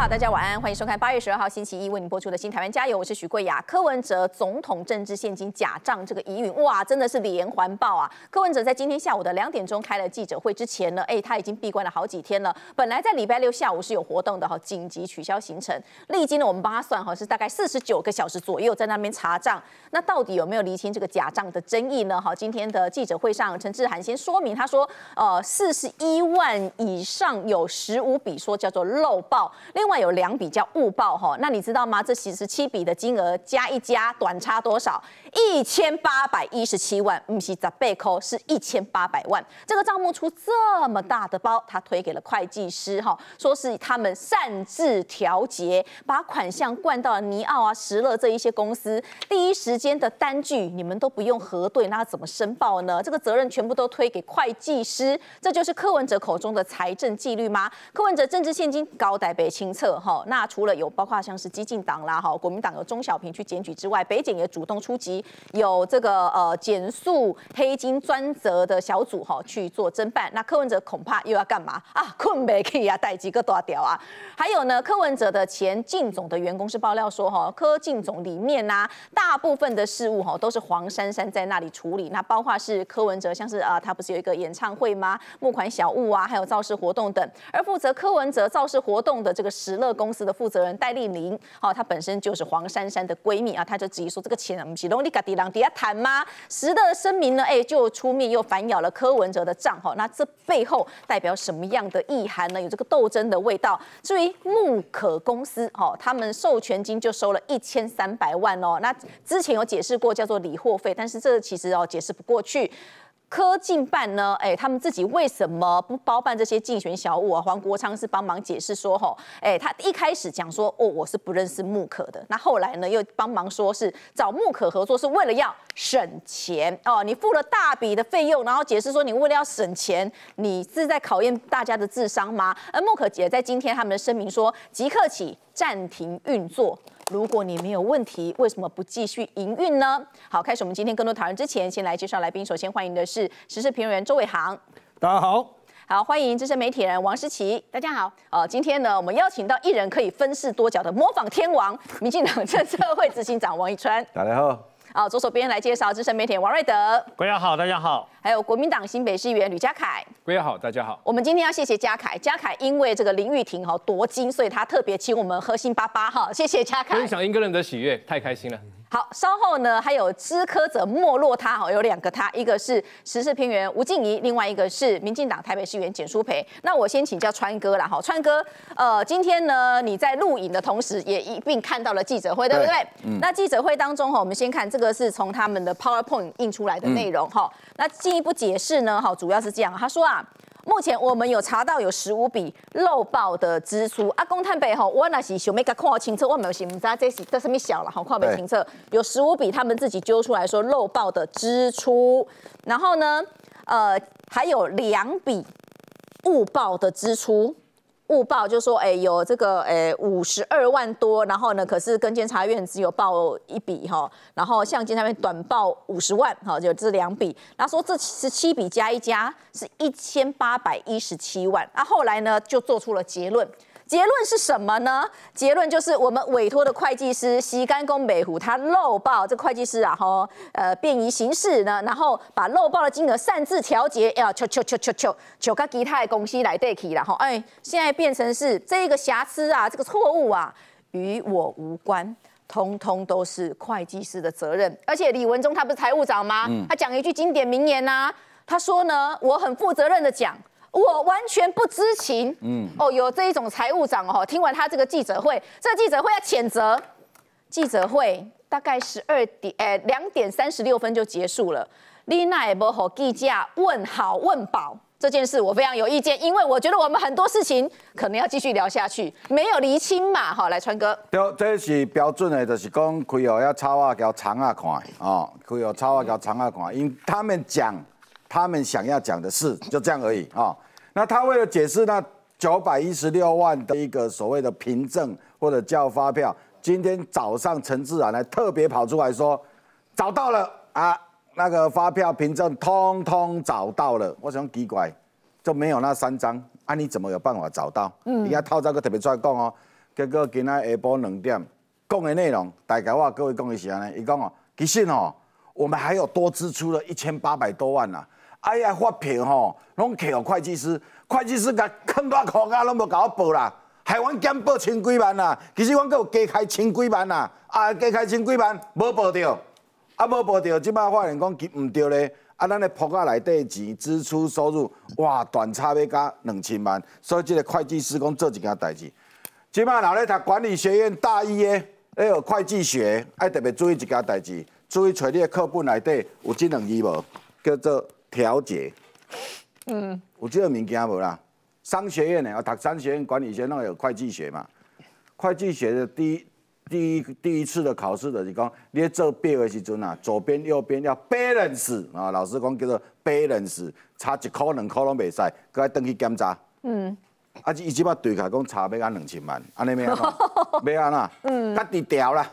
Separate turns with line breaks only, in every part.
好，大家晚安，欢迎收看八月十二号星期一为您播出的《新台湾加油》，我是许桂雅。柯文哲总统政治现金假账这个疑云，哇，真的是连环爆啊！柯文哲在今天下午的两点钟开了记者会之前呢，哎，他已经闭关了好几天了。本来在礼拜六下午是有活动的哈，紧急取消行程，历经了我们帮他算哈，是大概四十九个小时左右在那边查账。那到底有没有厘清这个假账的争议呢？哈，今天的记者会上，陈志涵先说明，他说，呃，四十一万以上有十五笔说叫做漏报，另外外有两笔叫误报哈。那你知道吗？这十七笔的金额加一加，短差多少？一千八百一十七万，不是在背扣，是一千八百万。这个账目出这么大的包，他推给了会计师哈，说是他们擅自调节，把款项灌到了尼奥啊、石乐这一些公司，第一时间的单据你们都不用核对，那怎么申报呢？这个责任全部都推给会计师，这就是柯文哲口中的财政纪律吗？柯文哲政治现金高待被清测哈，那除了有包括像是激进党啦哈，国民党有钟小平去检举之外，北检也主动出击。有这个呃减速黑金专责的小组哈去做侦办，那柯文哲恐怕又要干嘛啊？困没可以啊，带几个大屌啊？还有呢，柯文哲的前靳总的员工是爆料说哈，柯靳总里面呐，大部分的事务哈都是黄珊珊在那里处理，那包括是柯文哲像是啊，他不是有一个演唱会吗？募款小物啊，还有造势活动等，而负责柯文哲造势活动的这个石乐公司的负责人戴丽玲，哦，她本身就是黄珊珊的闺蜜啊，她就质疑说这个钱不是拢你家底底下谈吗？时的声明呢？哎，就出面又反咬了柯文哲的账哈。那这背后代表什么样的意涵呢？有这个斗争的味道。至于木可公司哈，他们授权金就收了一千三百万哦。那之前有解释过叫做理货费，但是这其实哦解释不过去。科竞办呢？哎，他们自己为什么不包办这些竞选小物啊？黄国昌是帮忙解释说，吼，哎，他一开始讲说，哦，我是不认识木可的。那后来呢，又帮忙说是找木可合作，是为了要省钱哦。你付了大笔的费用，然后解释说你为了要省钱，你是在考验大家的智商吗？而木可姐在今天他们的声明说，即刻起暂停运作。如果你没有问题，为什么不继续营运呢？好，开始我们今天更多讨论之前，先来介绍来宾。首先欢迎的是时事评论员周伟航，
大家好。
好，欢迎资深媒体人王诗琪，
大家好。
呃，今天呢，我们邀请到一人可以分饰多角的模仿天王，民进党政策会执行长王一川，
大家好。
好，左手边来介绍资深媒体人王瑞德，
大家好，大家好。
还有国民党新北市议员吕家凯，
各位好，大家好。
我们今天要谢谢家凯，家凯因为这个林玉婷哈夺金，所以他特别请我们喝辛巴巴哈，谢谢家凯。
分享英格人的喜悦，太开心了。
好，稍后呢还有知科者没落他哈，有两个他，一个是时事评员吴静怡，另外一个是民进党台北市议员简书培。那我先请教川哥啦，哈，川哥，呃，今天呢你在录影的同时，也一并看到了记者会，对不对？嗯。那记者会当中哈，我们先看这个是从他们的 PowerPoint 印出来的内容哈。那进一步解释呢，哈，主要是这样，他说啊。目前我们有查到有十五笔漏报的支出。啊公探北吼，我那是想没个看清楚，我没有知这是这什么小了，好看不清楚。有十五笔他们自己揪出来说漏报的支出，然后呢，呃，还有两笔误报的支出。误报就说，哎，有这个，哎，五十二万多，然后呢，可是跟监察院只有报一笔哈，然后向监察院短报五十万，哈，就这两笔，然后说这十七笔加一加是一千八百一十七万，那后来呢就做出了结论。结论是什么呢？结论就是我们委托的会计师西干公北湖，他漏报这个会计师啊，吼，呃，便于行事呢，然后把漏报的金额擅自调节，要求求求求求求个其他的公司来代替了，哈，哎，现在变成是这个瑕疵啊，这个错误啊，与我无关，通通都是会计师的责任。而且李文忠他不是财务长吗？他讲一句经典名言呐，他说呢，我很负责任的讲。我完全不知情，嗯，哦，有这一种财务长哦，听完他这个记者会，这个记者会要谴责，记者会大概十二点，诶，两点三十六分就结束了。丽娜也不好记者问好问饱。这件事，我非常有意见，因为我觉得我们很多事情可能要继续聊下去，没有厘清嘛，哈，来川哥，
对，这是标准的，就是讲开哦要抄啊，叫长啊看，哦，开哦抄啊，叫长啊看，因他们讲。他们想要讲的事就这样而已啊。那他为了解释那九百一十六万的一个所谓的凭证或者叫发票，今天早上陈志然还特别跑出来说找到了啊，那个发票凭证通通找到了。我想奇怪，就没有那三张啊？你怎么有办法找到？嗯，你要套这个特别出来讲哦。结果今仔下晡两点讲的内容，大概我各位讲的是安尼，伊讲哦，其实哦，我们还有多支出了一千八百多万呐。哎呀，发票吼，拢摕互会计师，会计师甲坑大裤啊，拢无甲我报啦，害阮减报千几万啦。其实阮阁有加开千几万啦，啊，加开千几万无报着，啊，无报着，即摆发现讲毋对咧。啊，咱的铺仔内底钱支出收入，哇，断差要加两千万，所以即个会计师讲做一件代志。即摆若咧读管理学院大一的，咧有会计学，爱特别注意一件代志，注意揣你的课本内底有这两字无，叫做调节。嗯，有这个物件无啦？商学院呢，啊，读商学院管理学那有会计学嘛？会计学的第一。第一第一次的考试的是讲，你做表的时阵啊，左边右边要 balance 啊，老师讲叫做 balance，差一块两块拢袂使，搁要登去检查。嗯。啊，伊即摆对起来讲差要安两千万，安尼咩啊？要安那？嗯。较低调啦。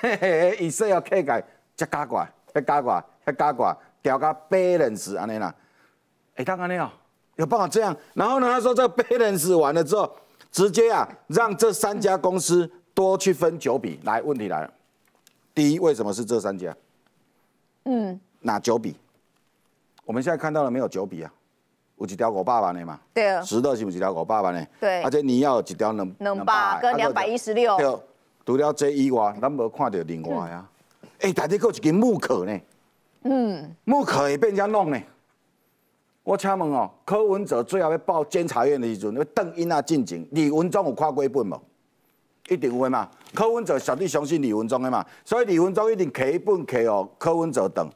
嘿 嘿，伊说要客改才加过，再加过，再加过，调个 balance 安尼啦。哎，当安尼哦，有办法这样。然后呢，他说这个 balance 完了之后，直接啊，让这三家公司。多去分九笔，来，问题来了。第一，为什么是这三家？嗯，哪九笔？我们现在看到了没有九笔啊？有一条五百万的嘛？
对啊。
十的是不是一条五百万的？
对。
而且你要几条能？
能百跟两百一十六。
对。除了这以外，咱无看到另外啊。哎，大家还有一个木可呢。嗯。木可也被人家弄呢。我请问哦，柯文哲最后要报监察院的时阵，要邓英啊进警，李文忠有看过一本无？一定有的嘛，柯文哲绝对相信李文忠的嘛，所以李文忠一定刻一本刻哦，柯文哲等。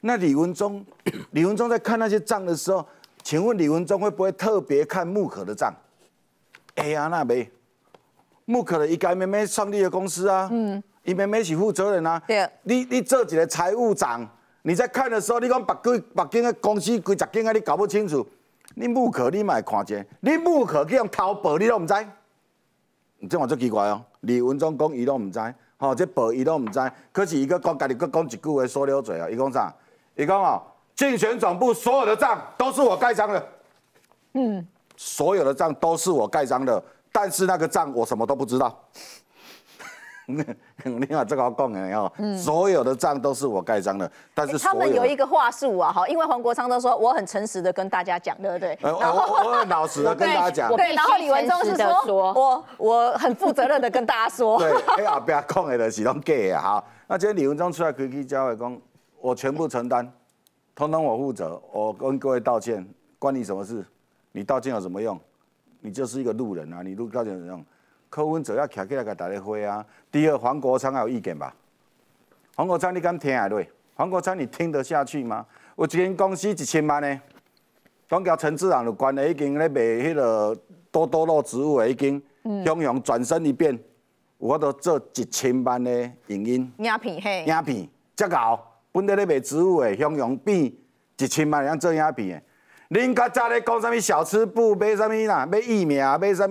那李文忠，李文忠在看那些账的时候，请问李文忠会不会特别看木可的账？哎呀，那没，木可的一个妹妹创立的公司啊，嗯，一妹妹是负责人啊，
对，
你你做几个财务长，你在看的时候，你讲北京北京的公司几十间啊，你搞不清楚，你木可你买看见，你木可去用淘宝，你都唔知。这话足奇怪哦！李文忠讲伊都唔知，吼，这报伊都唔知。可是伊个讲家己，佮讲一句话说了嘴啊！伊讲啥？伊讲哦，竞选总部所有的账都是我盖章的。嗯，所有的账都是我盖章的，但是那个账我什么都不知道。你看这个讲的哦，所有的账都是我盖章的，但是
他们有一个话术啊，哈，因为黄国昌都说我很诚实的跟大家讲，对不对？
然后我很老实的跟大家讲，
对。然后李文忠是说，我我很负责任的跟大家说，
对。哎呀，不要讲的是拢假的哈。那今天李文忠出来可以交代讲，我全部承担，通通我负责，我跟各位道歉，关你什么事？你道歉有什么用？你就是一个路人啊，你路道歉有什么用？柯文哲要徛起来甲大家会啊。第二，黄国昌还有意见吧？黄国昌，你敢听下对？黄国昌，你听得下去吗？有一间公司一千万呢，讲交陈志朗有关的，已经咧卖迄个多多肉植物的，已经向阳转身一变，我都做一千万的影音。
影片嘿。
影片，则搞，本来咧卖植物的，向阳变一千万样做影片的。恁较早咧讲啥物小吃部买啥物啦？买疫苗买啥物？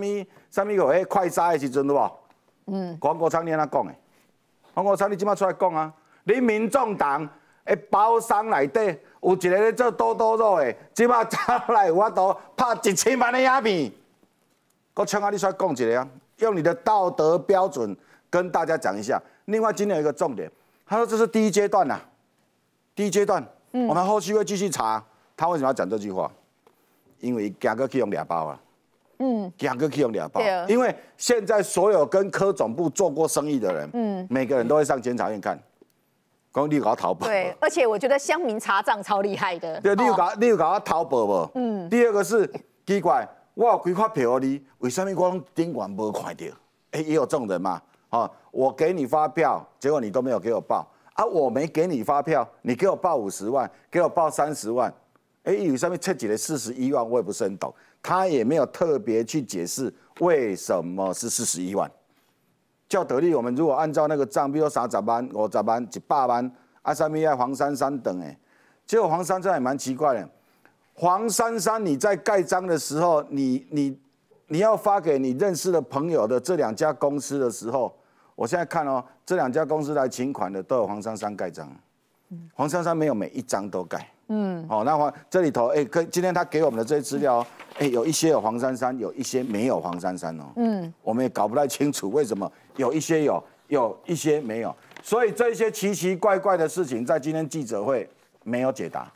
啥物个？迄快筛的时阵，有无？嗯。黄国昌你安怎讲的？黄国昌你即摆出来讲啊？你民众党的包商内底有一个咧做多多肉的，即摆走来有法度拍一千万的影片。国昌啊，你出来讲一个啊？用你的道德标准跟大家讲一下。另外，今天有一个重点，他说这是第一阶段呐，第一阶段，嗯我们后续会继续查。他为什么要讲这句话？因为价格可以用两包啊，嗯，两个可以用两包，因为现在所有跟科总部做过生意的人，嗯，每个人都会上监察院看，讲你搞淘宝，
对，而且我觉得乡民查账超厉害的，
对，你有搞你有搞淘宝不？嗯，第二个是奇怪，我有几块票你，为什么我顶管无看到？哎，也有这种人嘛，啊，我给你发票，结果你都没有给我报，啊，我没给你发票，你给我报五十万，给我报三十万。哎，上面测几的四十一万，我也不是很懂，他也没有特别去解释为什么是四十一万。叫得力，我们如果按照那个账，比如三十万、五十万、一百万，啊，上面要黄珊珊等，哎，结果黄珊珊也蛮奇怪的。黄珊珊，你在盖章的时候，你你你要发给你认识的朋友的这两家公司的时候，我现在看哦，这两家公司来请款的都有黄珊珊盖章，黄珊珊没有每一张都盖。嗯，哦，那黄这里头，哎，跟今天他给我们的这些资料，哎，有一些有黄珊珊，有一些没有黄珊珊哦。嗯，我们也搞不太清楚为什么有一些有，有一些没有。所以这些奇奇怪怪的事情，在今天记者会没有解答，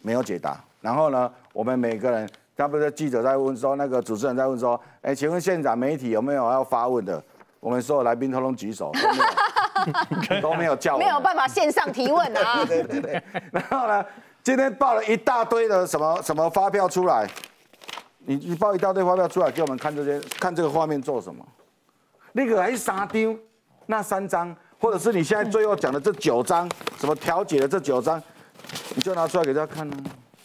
没有解答。然后呢，我们每个人，他不是记者在问说，那个主持人在问说，哎，请问现场媒体有没有要发问的？我们所有来宾通通举手，都没有，都没有叫，
没有办法线上提问啊。
对对对。然后呢，今天报了一大堆的什么什么发票出来，你你报一大堆发票出来给我们看这些，看这个画面做什么？那个还是三丢，那三张。或者是你现在最后讲的这九张，什么调解的这九张，你就拿出来给大家看呢？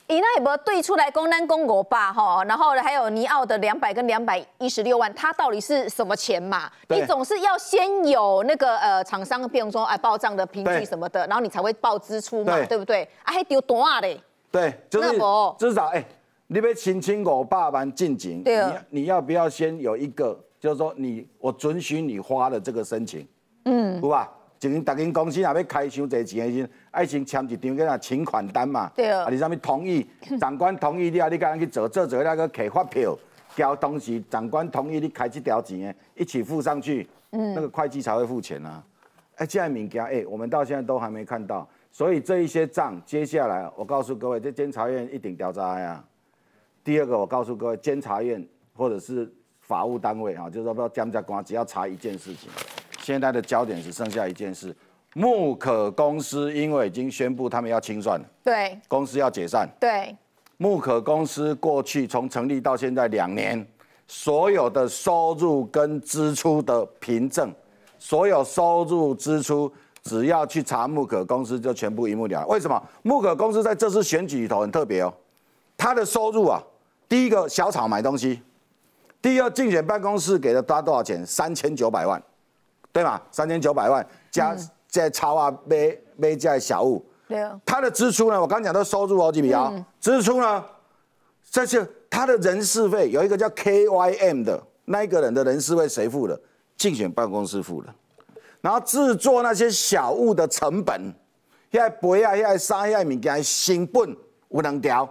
伊那有没有对出来公单公国吧？哈，然后还有尼奥的两百跟两百一十六万，它到底是什么钱嘛？你总是要先有那个呃厂商，比如说哎报账的凭据什么的，然后你才会报支出嘛，对不对？啊，还丢多啊嘞？
对，就是至少哎，你要申请五百万进境，你你要不要先有一个，就是说你我准许你花的这个申请？嗯，对吧？就是大间公司若要开伤侪钱的时，爱先签一张叫请款单嘛。
对啊。
啊，你啥物同意？长官同意你啊，你赶紧去做，做做那个开发票，交当时长官同意你开这条钱的，一起付上去，嗯，那个会计才会付钱啊。哎，这样物件，哎，我们到现在都还没看到，所以这一些账，接下来我告诉各位，这监察院一定调查呀。第二个，我告诉各位，监察院或者是法务单位啊，就是说，不要检察官，只要查一件事情。现在的焦点只剩下一件事，木可公司因为已经宣布他们要清算了，
对，
公司要解散，
对，
木可公司过去从成立到现在两年，所有的收入跟支出的凭证，所有收入支出，只要去查木可公司就全部一目了然。为什么？木可公司在这次选举里头很特别哦，他的收入啊，第一个小草买东西，第二竞选办公室给了他多少钱？三千九百万。对嘛，三千九百万加在超啊买买这小物，
对啊。
他的支出呢？我刚讲到收入好几笔啊，支出呢？这是他的人事费，有一个叫 KYM 的那一个人的人事费谁付的？竞选办公室付的。然后制作那些小物的成本，现在杯啊，现在衫，现在物件成本有两条，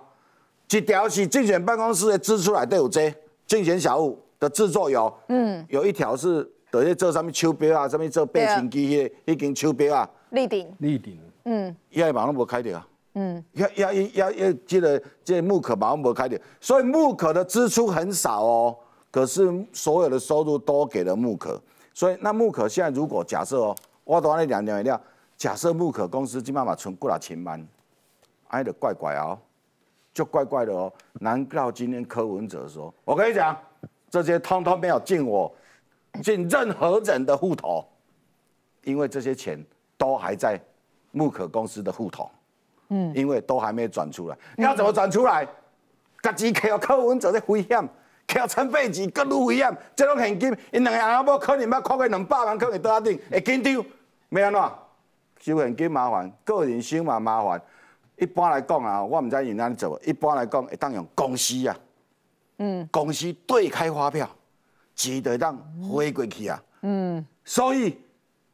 一条是竞选办公室的支出来都有这竞选小物的制作有，嗯，有一条是。在咧做啥物手表啊，啥物做八千机迄个，已经手表啊。
立顶。
立顶。
嗯。伊还马上无开掉。嗯。要要要要，记得这木可马上无开掉，所以木可的支出很少哦，可是所有的收入都给了木可，所以那木可现在如果假设哦，我都安尼两两料，假设木可公司今办法存过来千万，哎的怪怪哦，就怪怪的哦。难道今天柯文哲说，我跟你讲，这些通通没有进我。进任何人的户头，因为这些钱都还在木可公司的户头，嗯，因为都还没转出来。你要怎么转出来？家己靠柯文哲的危险，靠陈佩琪更愈危险。这种现金，因两个阿某可能要扣个两百万，可能倒下顶，会紧张。没安怎？收现金麻烦，个人收嘛麻烦。一般来讲啊，我唔知因安做。一般来讲，会当用公司啊，嗯，公司对开发票。钱就当飞过去啊！嗯，所以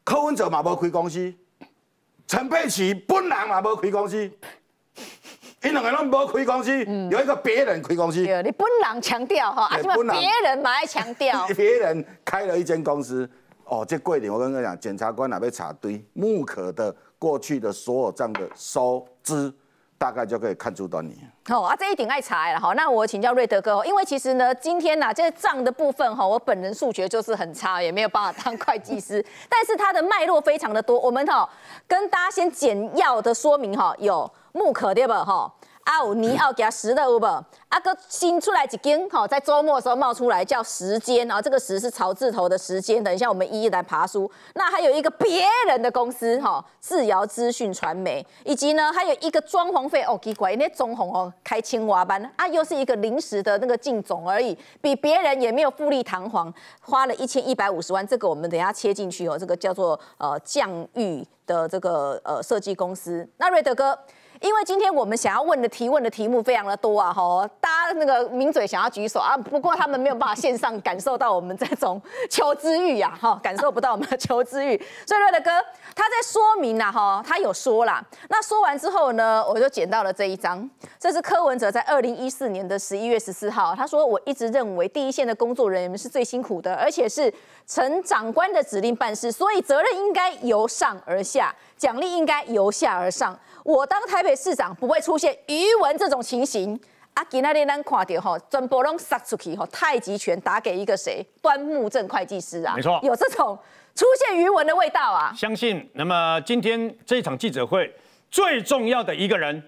柯文哲嘛无开公司，陈佩琪本人嘛无开公司，因两个拢无开公司，有一个别人开公司。
你本人强调哈，啊，别人嘛爱强调。
别人开了一间公司，哦，这桂林，我跟你讲，检察官哪被查堆木可的过去的所有账的收支。大概就可以看出端倪。
好啊，这一点爱查了。哈，那我请教瑞德哥，因为其实呢，今天呐，这账的部分哈，我本人数学就是很差，也没有办法当会计师。但是它的脉络非常的多，我们哈跟大家先简要的说明哈，有木可对吧？哈。啊，有尼奥给他十的有无？啊，个新出来几根，好，在周末的时候冒出来叫时间，然后这个时是草字头的时间。等一下我们一一来爬书。那还有一个别人的公司，哈，智瑶资讯传媒，以及呢还有一个装潢费，哦，奇怪，那中红哦开青蛙班，啊，又是一个临时的那个进总而已，比别人也没有富丽堂皇，花了一千一百五十万，这个我们等下切进去哦，这个叫做呃降裕的这个呃设计公司。那瑞德哥。因为今天我们想要问的提问的题目非常的多啊，哈，大家那个名嘴想要举手啊，不过他们没有办法线上感受到我们这种求知欲呀，哈，感受不到我们的求知欲。所以瑞德哥，他在说明呐，哈，他有说啦。那说完之后呢，我就捡到了这一张，这是柯文哲在二零一四年的十一月十四号，他说：“我一直认为第一线的工作人员是最辛苦的，而且是呈长官的指令办事，所以责任应该由上而下，奖励应该由下而上。我当台北市长不会出现余文这种情形。”啊，今天咱看到哈，全部拢杀出去哈，太极拳打给一个谁？端木正会计师啊，
没错，
有这种出现余文的味道啊。
相信那么今天这场记者会最重要的一个人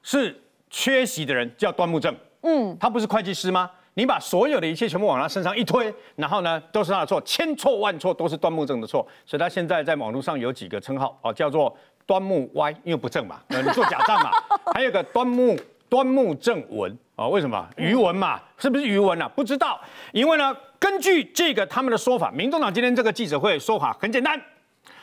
是缺席的人，叫端木正。嗯，他不是会计师吗？你把所有的一切全部往他身上一推，然后呢，都是他的错，千错万错都是端木正的错，所以他现在在网络上有几个称号哦，叫做端木歪，因为不正嘛，你做假账嘛，还有个端木。端木正文啊？为什么余文嘛？是不是余文啊？不知道，因为呢，根据这个他们的说法，民众党今天这个记者会说法很简单，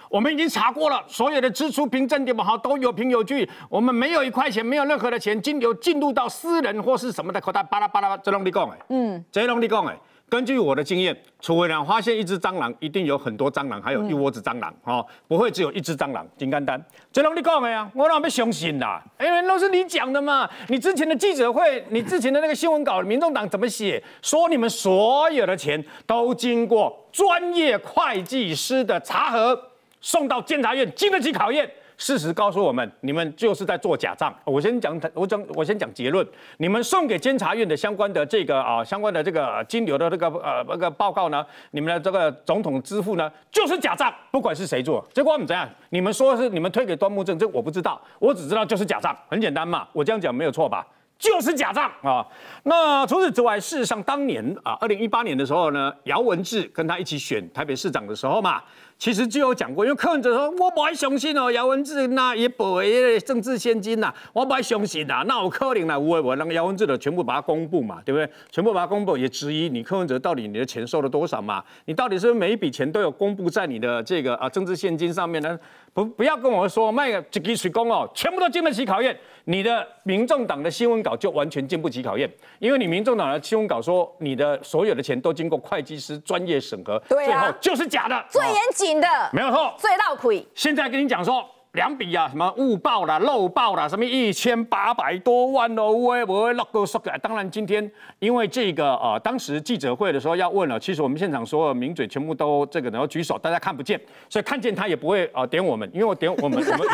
我们已经查过了，所有的支出凭证点不好，都有凭有据，我们没有一块钱，没有任何的钱进有进入到私人或是什么的口袋，巴拉巴拉，这拢你讲哎，嗯，这拢你讲哎。根据我的经验，除非呢发现一只蟑螂，一定有很多蟑螂，还有一窝子蟑螂，哦，不会只有一只蟑螂。金刚丹，这拢你讲的呀，我哪要相信啦？因为都是你讲的嘛。你之前的记者会，你之前的那个新闻稿，民众党怎么写？说你们所有的钱都经过专业会计师的查核，送到监察院经得起考验。事实告诉我们，你们就是在做假账。我先讲，我讲，我先讲结论。你们送给监察院的相关的这个啊，相关的这个金流的这个呃那个报告呢，你们的这个总统支付呢，就是假账，不管是谁做。结果我们怎样？你们说是你们推给端木正，这我不知道，我只知道就是假账，很简单嘛。我这样讲没有错吧？就是假账啊！那除此之外，事实上当年啊，二零一八年的时候呢，姚文智跟他一起选台北市长的时候嘛。其实就有讲过，因为柯文哲说我不爱相信哦，姚文智那也不会政治现金呐，我不爱相信呐，那我柯林呢？我我让姚文智的全部把它公布嘛，对不对？全部把它公布，也质疑你柯文哲到底你的钱收了多少嘛？你到底是每一笔钱都有公布在你的这个啊政治现金上面呢？不不要跟我说卖个几滴水工哦，全部都经得起考验，你的民众党的新闻稿就完全经不起考验，因为你民众党的新闻稿说你的所有的钱都经过会计师专业审核，
对
最后就是假的，
最严谨的，
没有错，
最闹亏。
现在跟你讲说。两笔啊，什么误报啦、漏报啦，什么一千八百多万哦，我我落个说来。当然今天因为这个呃，当时记者会的时候要问了，其实我们现场所有名嘴全部都这个然后举手，大家看不见，所以看见他也不会呃点我们，因为我点我们我们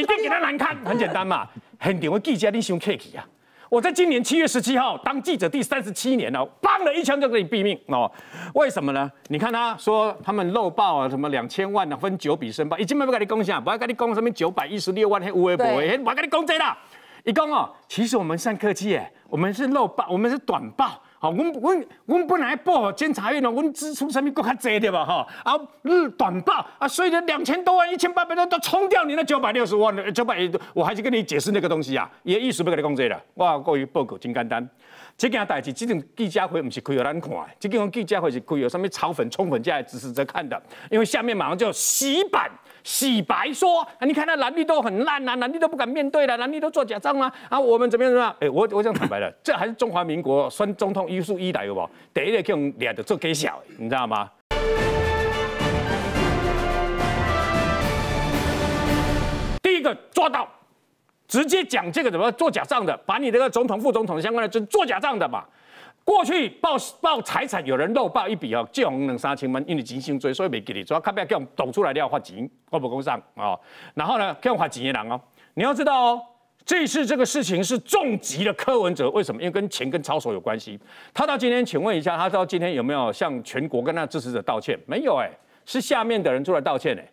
一定给他难看，很简单嘛，很点位记者你想 K 啊。我在今年七月十七号当记者第三十七年了，砰的一枪就给你毙命哦！为什么呢？你看他说他们漏报啊，什么两千万啊，分九笔申报，已经没不跟你讲啥，不要跟你讲什么九百一十六万黑乌龟博，嘿，不要跟你讲这啦。一讲哦，其实我们算客气耶，我们是漏报，我们是短报。好，我们我们本来报监察院哦，我们支出上面够较多对吧？哈，啊，日短报啊，所以呢两千多万、一千八百多都冲掉你那九百六十万的九百，我还是跟你解释那个东西啊，也意思不跟你讲这了。我过于报告真简单，这件代志，这种记者会不是开给咱看的，这种记者会是开给上面炒粉、冲粉进来支持者看的，因为下面马上就要洗版。洗白说，你看那蓝绿都很烂啊，蓝绿都不敢面对了，蓝绿都做假账吗？啊，我们怎么样怎么样？哎，我我想坦白了，这还是中华民国孙总统一数一来有无？第一个用俩的做给小，你知道吗？第一个抓到，直接讲这个怎么做假账的，把你这个总统、副总统相关的就做假账的嘛。过去报报财产有人漏报一笔哦，就红两三千万，因为钱伤多，所以没给你。主要看不要给我们抖出来你要罚钱，我不公上啊。然后呢，叫罚钱的人哦，你要知道哦，这次这个事情是重击的柯文哲，为什么？因为跟钱跟操守有关系。他到今天，请问一下，他到今天有没有向全国跟他支持者道歉？没有哎，是下面的人出来道歉哎。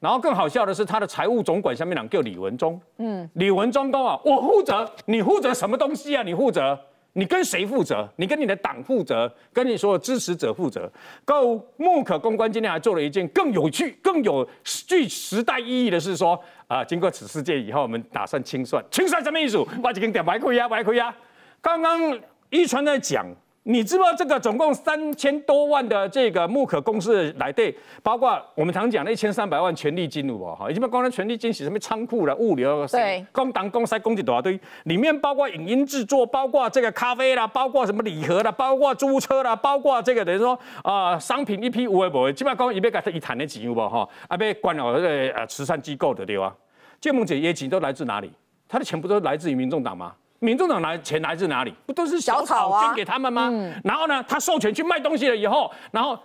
然后更好笑的是，他的财务总管下面两叫李文忠，嗯，李文忠讲啊，我负责，你负责什么东西啊？你负责？你跟谁负责？你跟你的党负责，跟你所有支持者负责。够木可公关今天还做了一件更有趣、更有具时代意义的事，说啊，经过此事件以后，我们打算清算。清算什么意思？把这根点白亏呀，白亏呀。刚刚一传在讲你知不知道这个总共三千多万的这个木可公司来对，包括我们常讲的一千三百万权利金了哦，哈，已经把光的权利金是什么仓库了、物流、
对，
工当公司供一大堆，里面包括影音制作，包括这个咖啡啦，包括什么礼盒啦，包括租车啦，包括这个等于说啊商品一批无为无为，基本上讲一边给他一谈的钱有无哈，啊被关了这个呃慈善机构的对吧？建梦姐业绩都来自哪里？他的钱不都来自于民众党吗？民众党来钱来自哪里？不都是小草捐给他们吗？然后呢，他授权去卖东西了以后，然后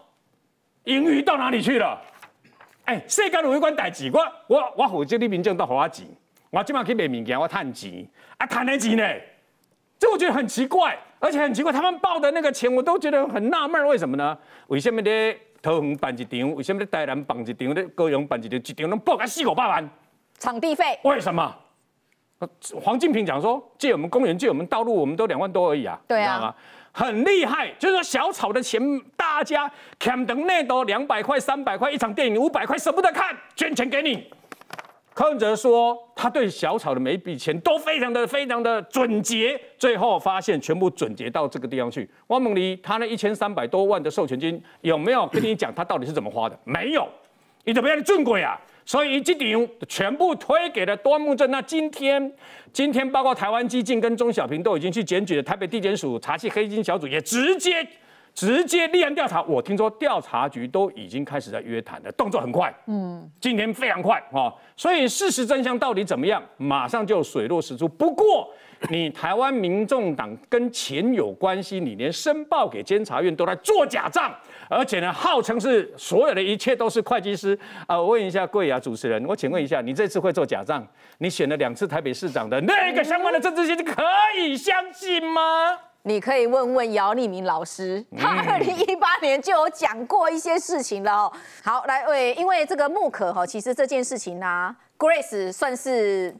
盈余到哪里去了？哎，世界有一关代志，我我我负责你民众党花钱，我今晚去卖物件，我赚钱，啊赚的钱呢？这我觉得很奇怪，而且很奇怪，他们报的那个钱我都觉得很纳闷，为什么呢？为什么在桃园办一场，为什么在台南办一场，在高雄办一场，一场能报个四五百万？
场地费？
为什么？黄金平讲说借我们公园借我们道路，我们都两万多而已啊，
对啊，
很厉害。就是说小草的钱，大家看等内都两百块、三百块一场电影，五百块舍不得看，捐钱给你。柯文哲说他对小草的每一笔钱都非常的、非常的准结，最后发现全部准结到这个地方去。汪孟黎他那一千三百多万的授权金有没有跟你讲他到底是怎么花的？没有，你怎么样的正轨啊？所以这顶全部推给了端木镇。那今天，今天包括台湾基进跟钟小平都已经去检举了，台北地检署查缉黑金小组也直接直接立案调查。我听说调查局都已经开始在约谈了，动作很快。嗯，今天非常快啊。所以事实真相到底怎么样，马上就水落石出。不过，你台湾民众党跟钱有关系，你连申报给监察院都来做假账。而且呢，号称是所有的一切都是会计师啊！我问一下贵雅主持人，我请问一下，你这次会做假账？你选了两次台北市长的那个相关的政治信息，可以相信吗？
你可以问问姚立明老师，他二零一八年就有讲过一些事情了哦。好，来喂，因为这个木可哈，其实这件事情呢，Grace 算是。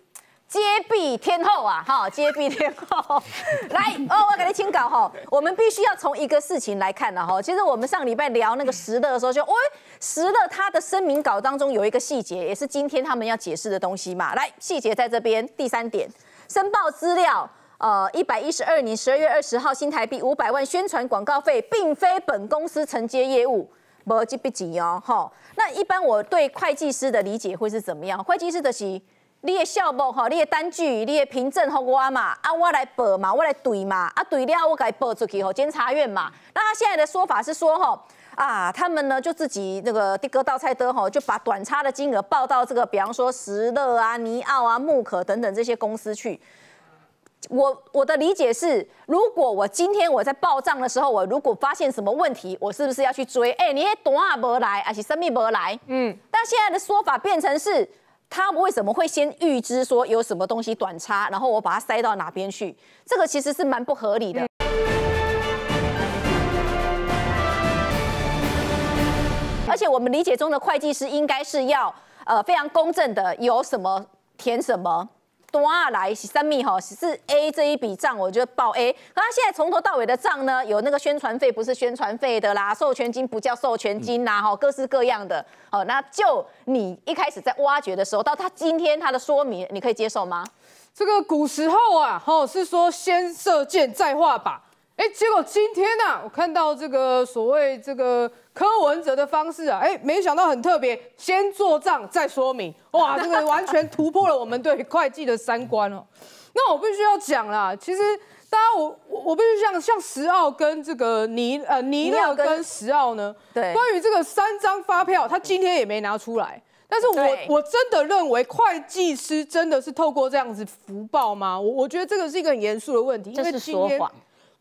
揭壁天后啊，哈，揭壁天后，来哦，我给你请稿哈。我们必须要从一个事情来看的哈。其实我们上礼拜聊那个石乐的时候，就喂，石乐他的声明稿当中有一个细节，也是今天他们要解释的东西嘛。来，细节在这边，第三点，申报资料，呃，一百一十二年十二月二十号，新台币五百万宣传广告费，并非本公司承接业务，没这笔钱哦，哈。那一般我对会计师的理解会是怎么样？会计师的是。你的项目吼，你的单据，你的凭证给我嘛，啊，我来报嘛，我来对嘛，啊，对了，我给报出去吼，检察院嘛。那他现在的说法是说吼，啊，他们呢就自己那个的哥道菜的吼，就把短差的金额报到这个，比方说石乐啊、尼奥啊、木可等等这些公司去。我我的理解是，如果我今天我在报账的时候，我如果发现什么问题，我是不是要去追？哎，你短啊没来，还是生命没来？嗯，但现在的说法变成是。他为什么会先预知说有什么东西短差，然后我把它塞到哪边去？这个其实是蛮不合理的。而且我们理解中的会计师应该是要呃非常公正的，有什么填什么。多来三米哈是 A 这一笔账，我就报 A。可他现在从头到尾的账呢，有那个宣传费不是宣传费的啦，授权金不叫授权金啦，哈，各式各样的。哦，那就你一开始在挖掘的时候，到他今天他的说明，你可以接受吗？
这个古时候啊，哈是说先射箭再画靶。哎，结果今天呢，我看到这个所谓这个柯文哲的方式啊，哎，没想到很特别，先做账再说明，哇，这个完全突破了我们对会计的三观哦。那我必须要讲啦，其实大家我我必须像像石澳跟这个尼呃尼勒跟石澳呢，
对，
关于这个三张发票，他今天也没拿出来，但是我我真的认为会计师真的是透过这样子福报吗？我我觉得这个是一个很严肃的问题，
因为今天。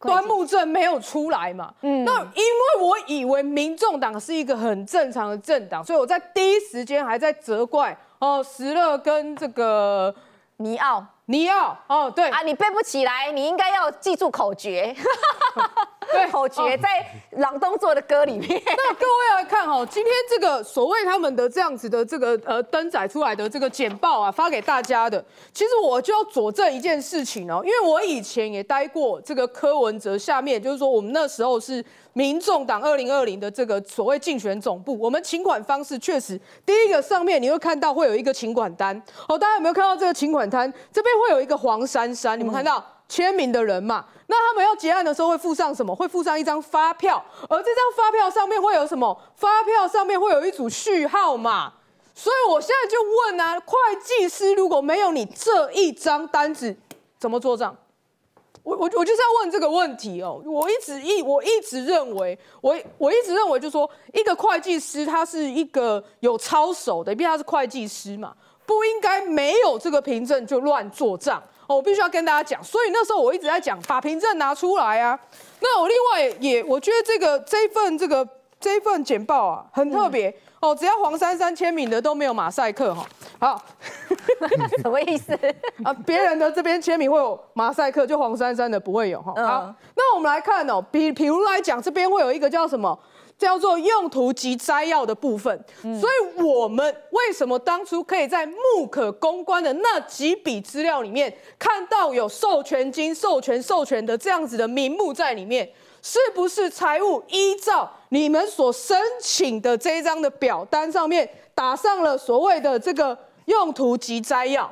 端木正没有出来嘛？嗯，那因为我以为民众党是一个很正常的政党，所以我在第一时间还在责怪哦，石勒跟这个
尼奥。
尼奥哦，对
啊，你背不起来，你应该要记住口诀。对，口诀在朗东做的歌里面。
那各位来看哈，今天这个所谓他们的这样子的这个呃登载出来的这个简报啊，发给大家的，其实我就要佐证一件事情哦，因为我以前也待过这个柯文哲下面，就是说我们那时候是民众党二零二零的这个所谓竞选总部，我们请款方式确实，第一个上面你会看到会有一个请款单，哦，大家有没有看到这个请款单？这边会有一个黄珊珊，你们看到签名的人嘛？那他们要结案的时候会附上什么？会附上一张发票，而这张发票上面会有什么？发票上面会有一组序号码。所以我现在就问啊，会计师如果没有你这一张单子，怎么做账？我我我就是要问这个问题哦。我一直一我一直认为，我我一直认为，就是说一个会计师他是一个有操守的，毕竟他是会计师嘛，不应该没有这个凭证就乱做账哦。我必须要跟大家讲，所以那时候我一直在讲，把凭证拿出来啊。那我另外也我觉得这个这份这个这份简报啊很特别哦，只要黄珊珊签名的都没有马赛克哈。好。
什么意思
啊？别人的这边签名会有马赛克，就黄珊珊的不会有哈。好，那我们来看哦，比比如来讲，这边会有一个叫什么？叫做用途及摘要的部分。所以，我们为什么当初可以在木可公关的那几笔资料里面看到有授权金、授权、授权的这样子的名目在里面？是不是财务依照你们所申请的这一张的表单上面打上了所谓的这个？用途及摘要，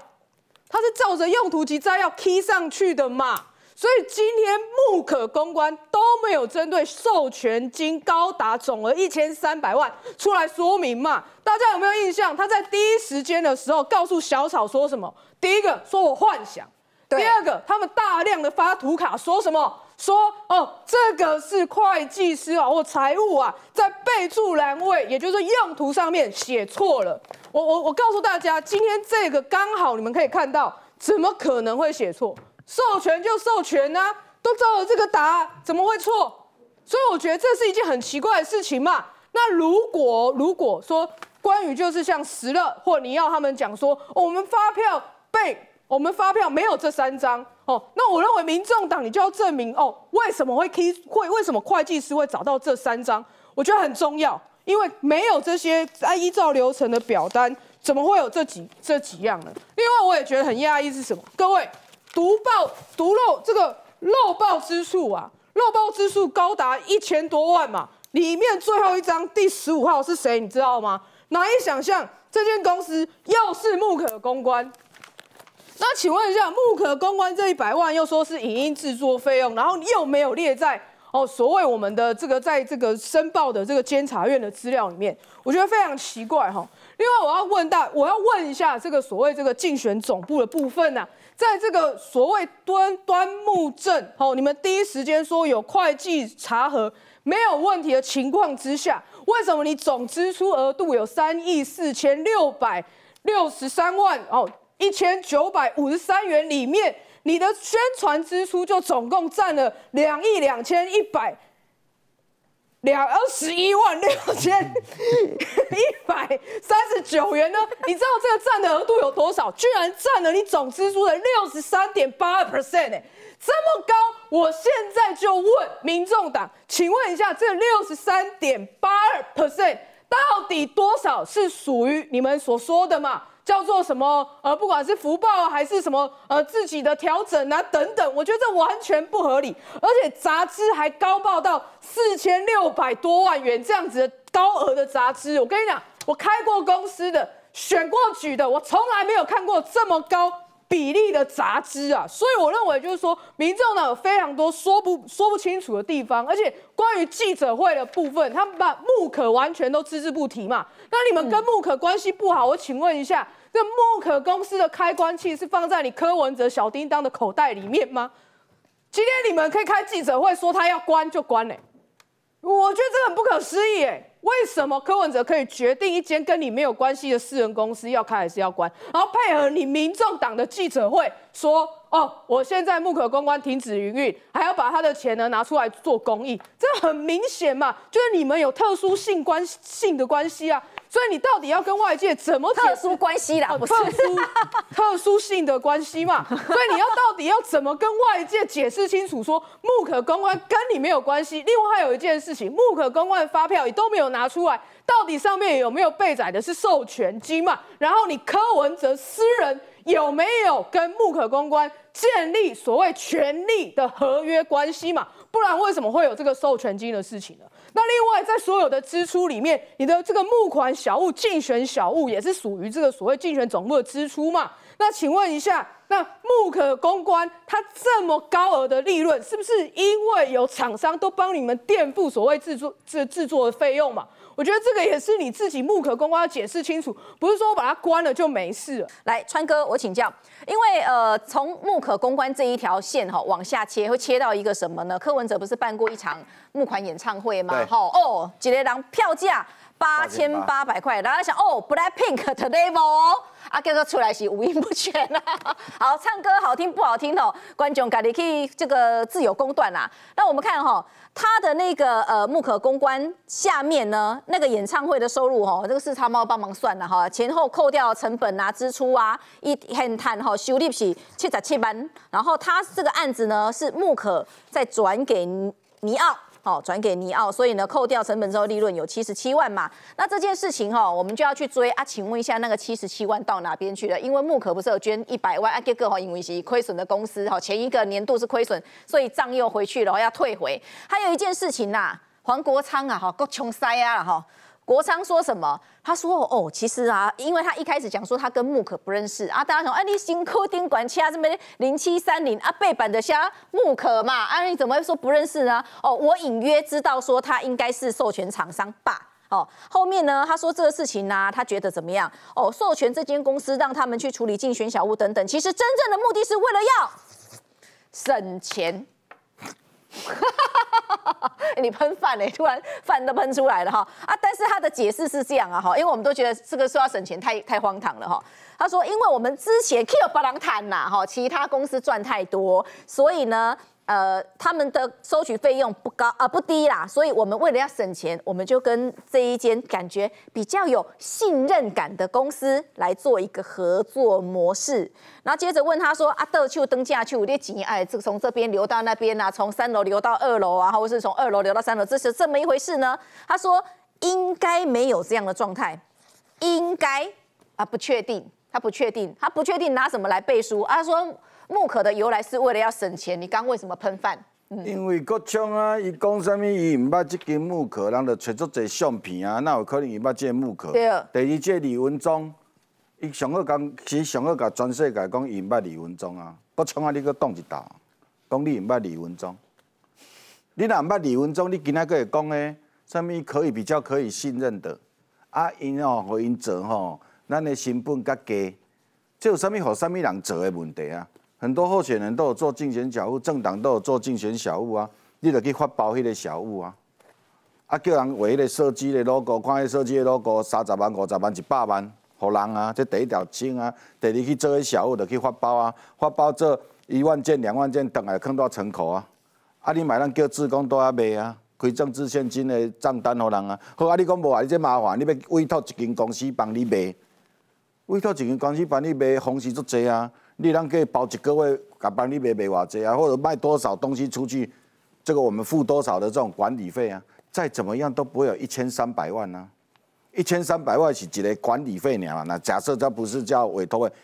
它是照着用途及摘要 key 上去的嘛？所以今天木可公关都没有针对授权金高达总额一千三百万出来说明嘛？大家有没有印象？他在第一时间的时候告诉小草说什么？第一个说我幻想，第二个他们大量的发图卡说什么？说哦，这个是会计师啊或财务啊，在备注栏位，也就是用途上面写错了。我我我告诉大家，今天这个刚好你们可以看到，怎么可能会写错？授权就授权啊，都照了这个答，怎么会错？所以我觉得这是一件很奇怪的事情嘛。那如果如果说关于就是像石乐或你要他们讲说，我们发票被。我们发票没有这三张哦，那我认为民众党你就要证明哦，为什么会 key 会为什么会计师会找到这三张？我觉得很重要，因为没有这些按依照流程的表单，怎么会有这几这几样呢？另外我也觉得很讶异是什么？各位读报读漏这个漏报之数啊，漏报之数高达一千多万嘛，里面最后一张第十五号是谁？你知道吗？难以想象，这间公司又是木可公关。那请问一下，木可公关这一百万又说是影音制作费用，然后又没有列在哦所谓我们的这个在这个申报的这个监察院的资料里面，我觉得非常奇怪哈。另外我要问大，我要问一下这个所谓这个竞选总部的部分呢，在这个所谓端端木镇哦，你们第一时间说有会计查核没有问题的情况之下，为什么你总支出额度有三亿四千六百六十三万哦？一千九百五十三元里面，你的宣传支出就总共占了两亿两千一百两二十一万六千一百三十九元呢？你知道这个占的额度有多少？居然占了你总支出的六十三点八二 percent 哎，这么高！我现在就问民众党，请问一下，这六十三点八二 percent 到底多少是属于你们所说的嘛？叫做什么？呃，不管是福报，还是什么呃自己的调整啊等等，我觉得这完全不合理，而且杂志还高报到四千六百多万元这样子的高额的杂志。我跟你讲，我开过公司的，选过举的，我从来没有看过这么高比例的杂志啊！所以我认为就是说，民众呢有非常多说不说不清楚的地方，而且关于记者会的部分，他们把木可完全都只字不提嘛。那你们跟木可关系不好，我请问一下。这木可公司的开关器是放在你柯文哲小叮当的口袋里面吗？今天你们可以开记者会说他要关就关嘞，我觉得这很不可思议哎，为什么柯文哲可以决定一间跟你没有关系的私人公司要开还是要关，然后配合你民众党的记者会说哦，我现在木可公关停止营运，还要把他的钱呢拿出来做公益，这很明显嘛，就是你们有特殊性关性的关系啊。所以你到底要跟外界怎么
特殊关系啦？
特殊 特殊性的关系嘛？所以你要到底要怎么跟外界解释清楚，说木可公关跟你没有关系？另外还有一件事情，木可公关的发票也都没有拿出来，到底上面有没有被载的是授权金嘛？然后你柯文哲私人有没有跟木可公关建立所谓权利的合约关系嘛？不然为什么会有这个授权金的事情呢？那另外在所有的支出里面，你的这个募款小物、竞选小物也是属于这个所谓竞选总部的支出嘛？那请问一下，那木可公关它这么高额的利润，是不是因为有厂商都帮你们垫付所谓制作制制作的费用嘛？我觉得这个也是你自己木可公关要解释清楚，不是说我把它关了就没事了。
来，川哥，我请教，因为呃，从木可公关这一条线哈往下切，会切到一个什么呢？柯文哲不是办过一场募款演唱会吗？
对
哈哦，几个人票价八千八百块，然后想哦，Blackpink 的 level 哦，啊，结果出来是五音不全啊。好，唱歌好听不好听哦，观众赶紧可以这个自由公断啦。那我们看哈、他的那个呃木可公关下面呢，那个演唱会的收入哈、这个是他猫帮忙算的哈，前后扣掉成本啊、支出啊，一很谈哈，修利是七十七万，然后他这个案子呢是木可再转给尼奥。好，转给尼奥，所以呢，扣掉成本之后，利润有七十七万嘛。那这件事情哈、我们就要去追啊。请问一下，那个七十七万到哪边去了？因为木可不是有捐一百万啊，结果哈，因为是亏损的公司哈，前一个年度是亏损，所以账又回去了，要退回。还有一件事情呐、黄国昌啊，哈，够穷塞啊，哈。国昌说什么？他说：“哦，其实啊，因为他一开始讲说他跟木可不认识啊，大家想，哎、你新科丁管掐这么零七三零啊，背板的虾木可嘛，啊，你怎么会说不认识呢？哦，我隐约知道说他应该是授权厂商吧。”哦，后面呢？他说这个事情呢、他觉得怎么样？哦，授权这间公司让他们去处理竞选小屋等等，其实真正的目的是为了要省钱。你喷饭呢，突然饭都喷出来了哈啊！但是他的解释是这样啊哈，因为我们都觉得这个说要省钱太太荒唐了哈。他说，因为我们之前 Q 巴郎坦呐哈，其他公司赚太多，所以呢。呃，他们的收取费用不高啊、不低啦，所以我们为了要省钱，我们就跟这一间感觉比较有信任感的公司来做一个合作模式。然后接着问他说：“啊，德去登价去，我的钱哎，这从这边流到那边啊，从三楼流到二楼啊，或是从二楼流到三楼，这是这么一回事呢？”他说：“应该没有这样的状态，应该啊不确定，他不确定，他不确定拿什么来背书啊？他说木可的由来是为了要省钱，你刚为什么喷饭？
因为国昌啊，伊讲啥物，伊毋捌即间木可，人就找足侪相片啊，哪有可能伊捌即个木可？
对
第二，即个李文忠，伊上好讲，其实上好甲全世界讲伊毋捌李文忠啊。国昌啊，你搁讲一道，讲你毋捌李文忠。你若毋捌李文忠，你今仔个会讲诶，啥物可以比较可以信任的？啊，因哦，互因做吼，咱的成本较低，这有啥物互啥物人做的问题啊？很多候选人都有做竞选小物，政党都有做竞选小物啊，你着去发包迄个小物啊，啊叫人为迄个设计的 logo，看迄设计的 logo，三十万、五十万、一百万，互人啊，这第一条清啊，第二去做迄小物着去发包啊，发包做一万件、两万件，等来放到城口啊，啊你买咱叫志工都遐卖啊。开政治现金的账单互人啊，好啊！你讲无啊？你这麻烦，你要委托一间公司帮你卖，委托一间公司帮你卖，方式足济啊！你让给包一个月，甲帮你卖卖偌济啊，或者卖多少东西出去，这个我们付多少的这种管理费啊？再怎么样都不会有一千三百万啊！一千三百万是一个管理费你嘛？那假设这不是叫委托费，